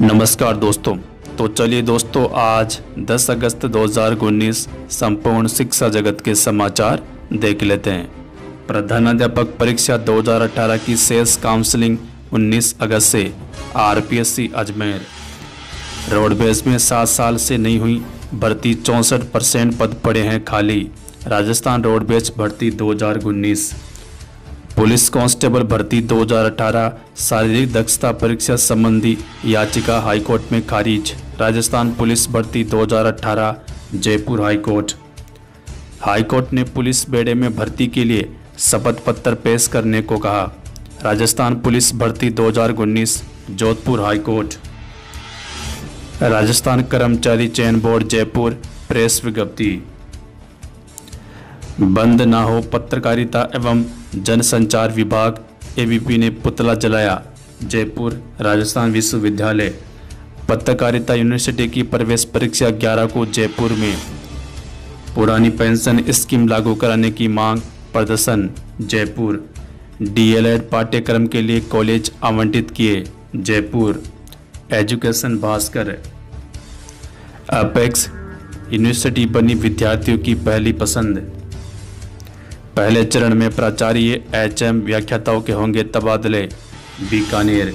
नमस्कार दोस्तों। तो चलिए दोस्तों, आज 10 अगस्त 2019 संपूर्ण शिक्षा जगत के समाचार देख लेते हैं। प्रधानाध्यापक परीक्षा 2018 की सेल्स काउंसलिंग 19 अगस्त से आरपीएससी अजमेर। रोडवेज़ में सात साल से नहीं हुई भर्ती, चौंसठ परसेंट पद पड़े हैं खाली। राजस्थान रोडवेज़ भर्ती 2019 पुलिस कांस्टेबल भर्ती 2018 शारीरिक दक्षता परीक्षा संबंधी याचिका हाईकोर्ट में खारिज, राजस्थान पुलिस भर्ती 2018 Jaipur high court. High court ने पुलिस बेड़े में भर्ती के लिए शपथ पत्र पेश करने को कहा। राजस्थान पुलिस भर्ती 2019 जोधपुर हाईकोर्ट। राजस्थान कर्मचारी चयन बोर्ड, जयपुर, प्रेस विज्ञप्ति। बंद ना हो पत्रकारिता एवं जनसंचार विभाग एबीपी ने पुतला जलाया। जयपुर राजस्थान विश्वविद्यालय। पत्रकारिता यूनिवर्सिटी की प्रवेश परीक्षा 11 को जयपुर में। पुरानी पेंशन स्कीम लागू कराने की मांग, प्रदर्शन, जयपुर। डीएलएड पाठ्यक्रम के लिए कॉलेज आवंटित किए, Jaipur. Education Bhaskar. Apex university बनी विद्यार्थियों की पहली पसंद। पहले चरण में प्राचार्य एच एम व्याख्याताओं के होंगे तबादले। बीकानेर।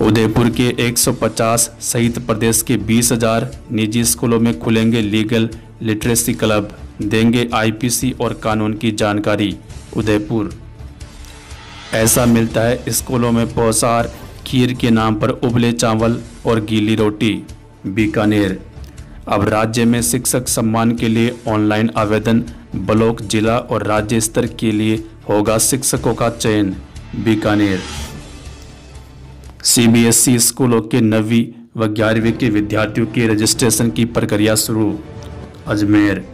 उदयपुर के 150 सहित प्रदेश के 20,000 निजी स्कूलों में खुलेंगे लीगल लिटरेसी क्लब। देंगे आईपीसी और कानून की जानकारी। उदयपुर। ऐसा मिलता है स्कूलों में पौसार खीर के नाम पर उबले चावल और गीली रोटी। बीकानेर। अब राज्य में शिक्षक सम्मान के लिए ऑनलाइन आवेदन, ब्लॉक जिला और राज्य स्तर के लिए होगा शिक्षकों का चयन, बीकानेर। सीबीएसई स्कूलों के नवी व ग्यारहवीं के विद्यार्थियों के रजिस्ट्रेशन की प्रक्रिया शुरू, अजमेर।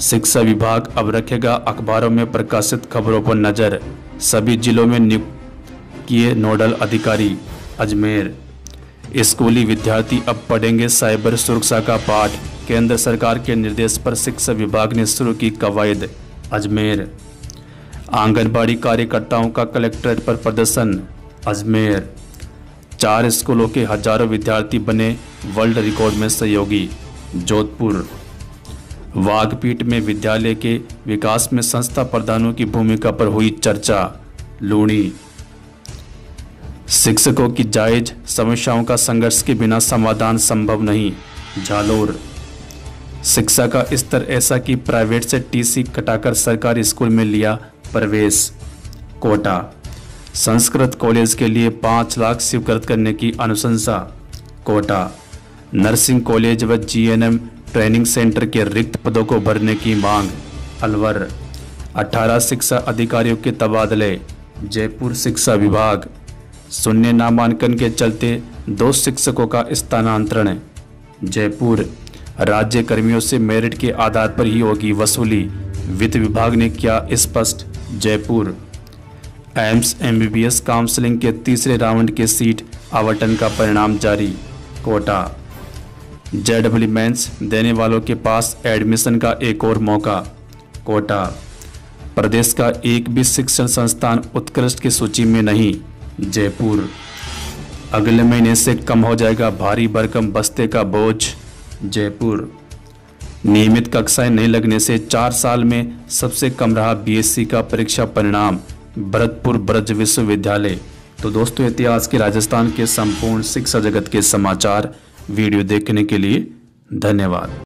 शिक्षा विभाग अब रखेगा अखबारों में प्रकाशित खबरों पर नज़र, सभी जिलों में नियुक्त किए नोडल अधिकारी, अजमेर। स्कूली विद्यार्थी अब पढ़ेंगे साइबर सुरक्षा का पाठ। केंद्र सरकार के निर्देश पर शिक्षा विभाग ने शुरू की कवायद, अजमेर। आंगनबाड़ी कार्यकर्ताओं का कलेक्ट्रेट पर प्रदर्शन, अजमेर। चार स्कूलों के हज़ारों विद्यार्थी बने वर्ल्ड रिकॉर्ड में सहयोगी, जोधपुर। वाघपीठ में विद्यालय के विकास में संस्था प्रधानों की भूमिका पर हुई चर्चा, लूणी। शिक्षकों की जायज़ समस्याओं का संघर्ष के बिना समाधान संभव नहीं, जालोर। शिक्षा का स्तर ऐसा कि प्राइवेट से टीसी कटाकर सरकारी स्कूल में लिया प्रवेश। कोटा। संस्कृत कॉलेज के लिए पाँच लाख स्वीकृत करने की अनुशंसा। कोटा। नर्सिंग कॉलेज व जीएनएम ट्रेनिंग सेंटर के रिक्त पदों को भरने की मांग, अलवर। 18 शिक्षा अधिकारियों के तबादले, जयपुर शिक्षा विभाग। शून्य नामांकन के चलते दो शिक्षकों का स्थानांतरण। जयपुर राज्य कर्मियों से मेरिट के आधार पर ही होगी वसूली। वित्त विभाग ने किया स्पष्ट, जयपुर। एम्स एमबीबीएस काउंसलिंग के तीसरे राउंड के सीट आवंटन का परिणाम जारी, कोटा। जेडब्ल्यू मेंस देने वालों के पास एडमिशन का एक और मौका, कोटा। प्रदेश का एक भी शिक्षण संस्थान उत्कृष्ट की सूची में नहीं। जयपुर। अगले महीने से कम हो जाएगा भारी भरकम बस्ते का बोझ, जयपुर। नियमित कक्षाएँ नहीं लगने से चार साल में सबसे कम रहा बीएससी का परीक्षा परिणाम, भरतपुर ब्रज विश्वविद्यालय। तो दोस्तों, इतिहास के राजस्थान के संपूर्ण शिक्षा जगत के समाचार वीडियो देखने के लिए धन्यवाद।